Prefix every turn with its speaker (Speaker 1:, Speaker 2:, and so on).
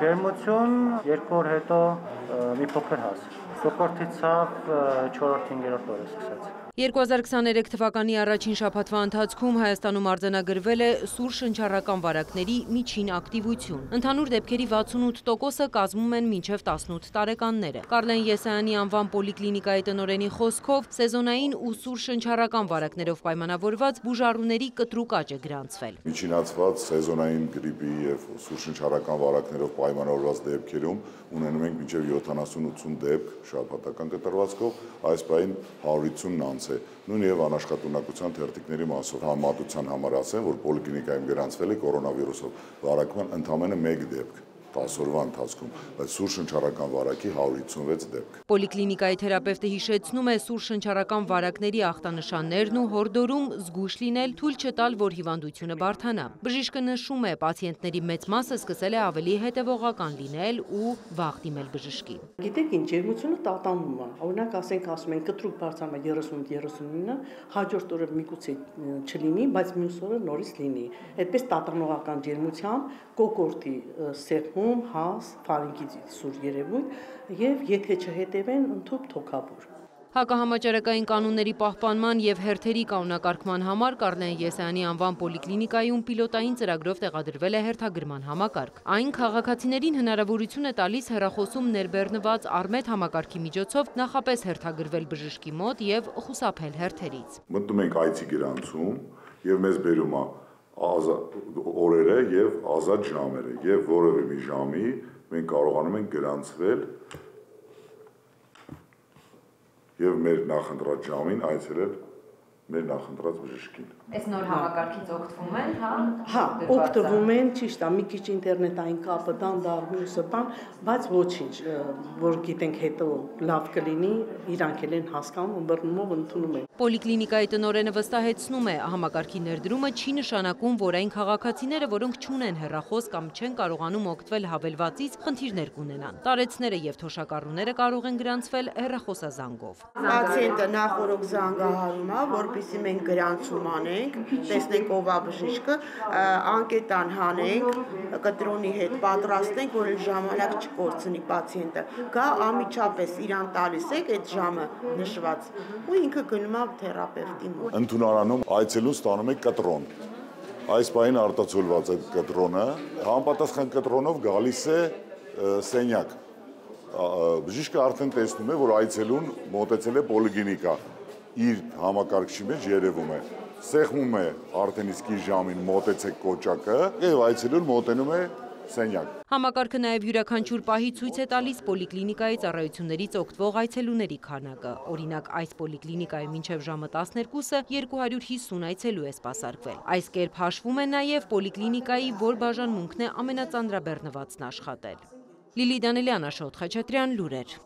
Speaker 1: Ջերմություն երկու օր հետո մի փոքր հաս։ Սոկորթի ցավ 4-5-րդ օրը սկսեց։
Speaker 2: 2023 թվականի առաջին շաբաթվա ընթացքում Հայաստանում արձանագրվել է սուր շնչառական վարակների միջին ակտիվություն։ Ընդհանուր դեպքերի 68%-ը կազմում են մինչև 18 տարեկանները։ Կարլեն Եսայանի անվան պոլիկլինիկայի տնօրենի խոսքով սեզոնային ու սուր շնչառական վարակներով պայմանավորված բուժառուների կտրուկ աճ է գրանցվել։
Speaker 3: Միջինացված սեզոնային գրիպի եւ սուր շնչառական վարակներով պայմանավորված դեպքերում ունենում ենք մինչև 70-80 դեպք շաբաթական կտրվածքով, այս պայն 150-ն անց է։ Նույն եւ անաշխատունակության թերթիկների մասով համատության համար ասեմ, որ պոլիկլինիկայում գրանցվել է կորոնավիրուսով վարակման ընդամենը 1 դեպք 10 օրվա ընթացքում, բայց սուր շնչառական վարակի 156 դեպք։
Speaker 2: Պոլիկլինիկայի թերապևտը հիշեցնում է սուր շնչառական վարակների ախտանշաններն ու հորդորում զգուշ լինել, թույլ չտալ, որ հիվանդությունը բարդանա։ Բժիշկը նշում է, պացիենտների մեծ մասը սկսել է ավելի հետևողական լինել ու վաղ դիմել բժշկի։
Speaker 4: Գիտեք ինչ, ջերմությունը տատանվում է։ Օրինակ ասենք ասում են կտրուկ բարձրանում է 38-39, հաջորդ օրը միգուցե չլինի, բայց մյուս օրը նորից լինի։ Այդպես տատանողական ջերմությամբ կոկորտի սեղմ հում, հաս, ֆարինգի սուր երևույթ եւ եթե չհետևեն ընդཐུպ թոքաբոր։
Speaker 2: Հակահամաճարակային կանոնների պահպանման եւ հերթերի կանոնակարգման համար Կարլեն Եսայանի անվան պոլիկլինիկայում պիլոտային ծրագրով տեղադրվել է հերթագրման համակարգ։ Այն քաղաքացիներին հնարավորություն է տալիս հեռախոսում ներբեռնված Արմետ համակարգի միջոցով նախապես հերթագրվել բժշկի մոտ եւ խուսափել հերթերից։
Speaker 3: Մտնում ենք այցի գրանցում եւ մեզ բերում է օրերը եւ ազատ ժամերը եւ որևէ մի ժամի մենք կարողանում ենք գրանցվել եւ մեր նախընտրած ժամին այցելել մեր նախընտրած բժշկին։
Speaker 2: Այս նոր համակարգից օգտվում են, հա?
Speaker 4: Հա, օգտվում են, ճիշտ է, մի քիչ ինտերնետային կապը դանդաղ մյուսը բան, բայց ոչինչ, որ գիտենք հետո լավ կլինի, իրանք էլ են հասկանում ու բռնումով ընդունում են։
Speaker 2: Պոլիկլինիկայի տնորենը վստահեցնում է, համակարգի ներդրումը չի նշանակում, որ այն քաղաքացիները, որոնք չունեն հեռախոս կամ չեն կարողանում օգտվել հավելվածից, խնդիրներ կունենան։ Տարեցները եւ թոշակառուները կարող են գրանցվել հեռախոսազանգով։
Speaker 5: Պացիենտը նախորոք զանգահարում է, որպեսզի մենք գրանցում անենք, տեսնենք ով է բժիշկը, անկետան հանենք, կտրոնի հետ պատրաստենք, որ ժամանակ չկորցնի պացիենտը։ Գա ամիջապես իրան տալիս եք այդ ժամը նշված ու ինքը գնում է թերապևտի մոտ։
Speaker 3: Ընդունարանում այցելուն ստանում եք կտրոն։ Այս պահին արտացոլված է կտրոնը, համապատասխան կտրոնով գալիս է սենյակ։ Բժիշկը արդեն տեսնում է, որ այցելուն մոտեցել է պոլիգինիկա իր համակարգչի մեջ երևում է սեղմում է արդեն իսկ իր ժամին մոտեցեք կոճակը եւ այցելուն մոտենում է սենյակ։
Speaker 2: Համակարգը նաև յուրաքանչյուր պահի ցույց է տալիս պոլիկլինիկայի ծառայություններից օգտվող այցելուների քանակը։ Օրինակ, այս պոլիկլինիկայում մինչև ժամը 12-ը 250 այցելու է սպասարկվել։ Այս կերպ հաշվում է նաև պոլիկլինիկայի որ բաժանմունքն է ամենածանրաբեռնվածն աշխատել։ Լիլի Դանելյան, Աշոտ Խաչատրյան, լուրեր։